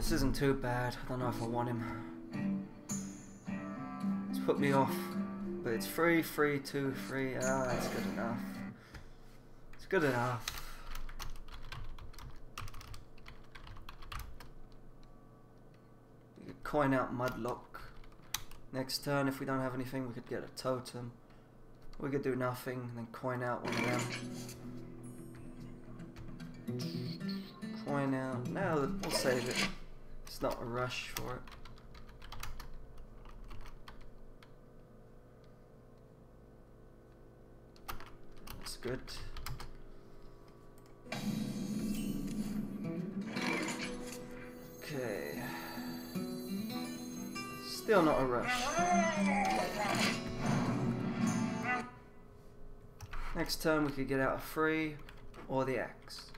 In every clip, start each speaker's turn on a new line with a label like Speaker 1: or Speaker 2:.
Speaker 1: this isn't too bad. I don't know if I want him. It's put me off. But it's free, free, two, free. Ah, that's good enough. It's good enough. We could coin out Mudlock. Next turn, if we don't have anything, we could get a totem. We could do nothing, and then coin out one of them. Coin out. No, we'll save it. Not a rush for it. That's good. Okay. Still not a rush. Next turn we could get out a free or the axe.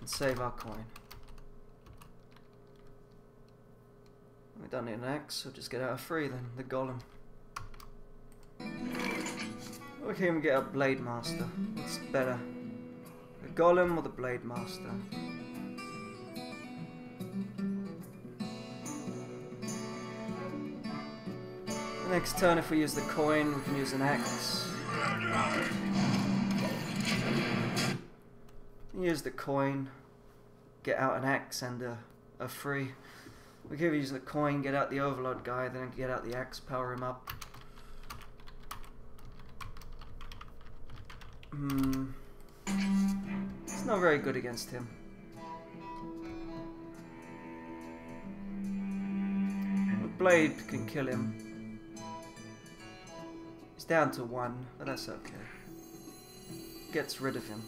Speaker 1: And save our coin. We don't need an axe, so just get out a free then, the golem. We can even get a Blade Master. What's better? The Golem or the Blade Master? Next turn, if we use the coin, we can use an axe. Use the coin, get out an axe and a, a free. We could use the coin, get out the overload guy, then get out the axe, power him up. Hmm. It's not very good against him. Blade can kill him. He's down to one, but that's okay. Gets rid of him.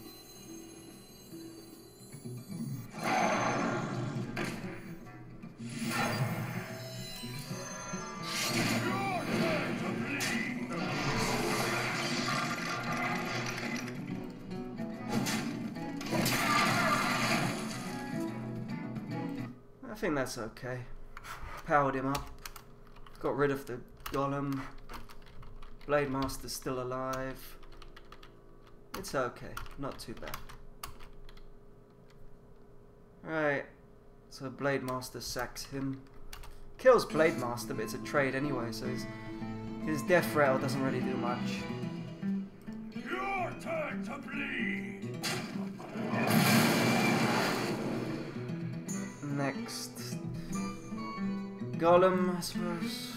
Speaker 1: Think that's okay. Powered him up. Got rid of the golem. Blade Master's still alive. It's okay. Not too bad. Right. So Blade Master sacks him. Kills Blade Master, but it's a trade anyway, so his, his death rattle doesn't really do much.
Speaker 2: Your turn to bleed.
Speaker 1: Next. Golem, I suppose.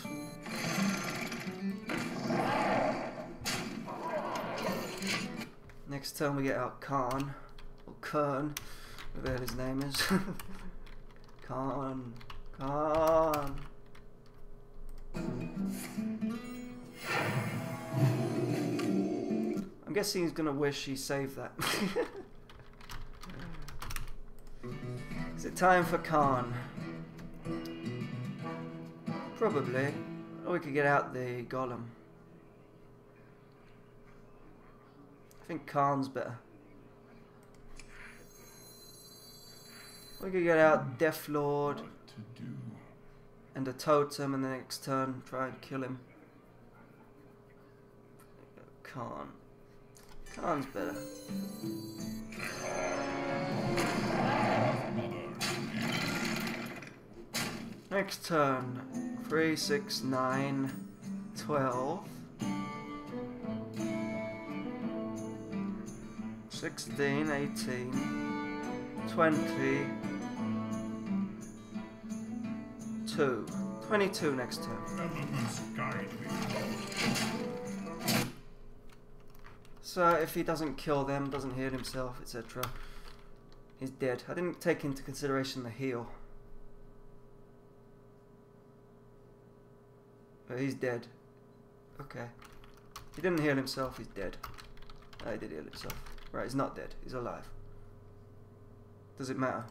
Speaker 1: Next turn we get out Khan. Or Kern. Whatever his name is. Khan. Khan. I'm guessing he's gonna wish he saved that. Is it time for Khan? Probably. Or we could get out the golem. I think Khan's better. We could get out Death Lord and a totem and the next turn try and kill him. Khan. Khan's better. Next turn. 3, 6, 9, 12. 16, 18, 20, 2. 22 next turn.
Speaker 2: Elements guide me.
Speaker 1: So if he doesn't kill them, doesn't heal himself, etc., he's dead. I didn't take into consideration the heal. But he's dead. Okay. He didn't heal himself, he's dead. Oh, he did heal himself. Right, he's not dead, he's alive. Does it matter?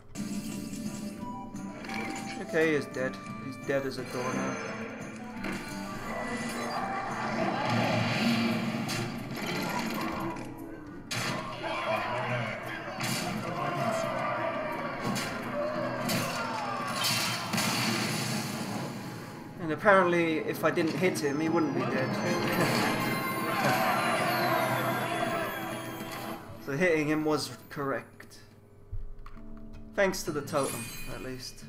Speaker 1: Okay, he is dead. He's dead as a door And apparently, if I didn't hit him, he wouldn't be dead. so hitting him was correct. Thanks to the totem, at least.